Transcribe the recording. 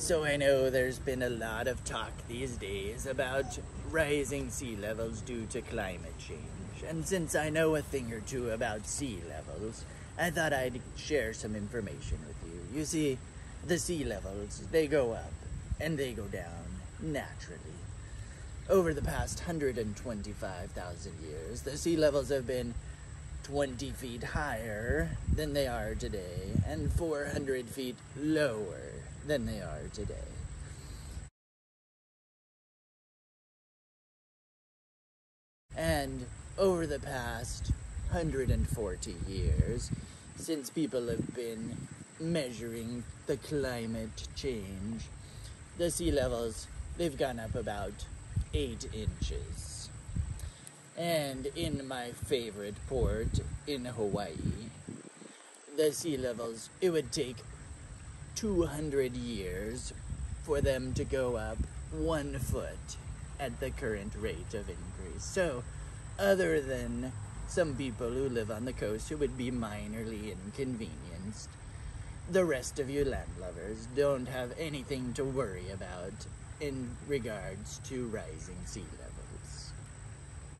So I know there's been a lot of talk these days about rising sea levels due to climate change. And since I know a thing or two about sea levels, I thought I'd share some information with you. You see, the sea levels, they go up and they go down naturally. Over the past 125,000 years, the sea levels have been 20 feet higher than they are today and 400 feet lower than they are today. And over the past 140 years, since people have been measuring the climate change, the sea levels, they've gone up about 8 inches. And in my favorite port in Hawaii, the sea levels, it would take 200 years for them to go up one foot at the current rate of increase. So, other than some people who live on the coast who would be minorly inconvenienced, the rest of you land landlubbers don't have anything to worry about in regards to rising sea levels.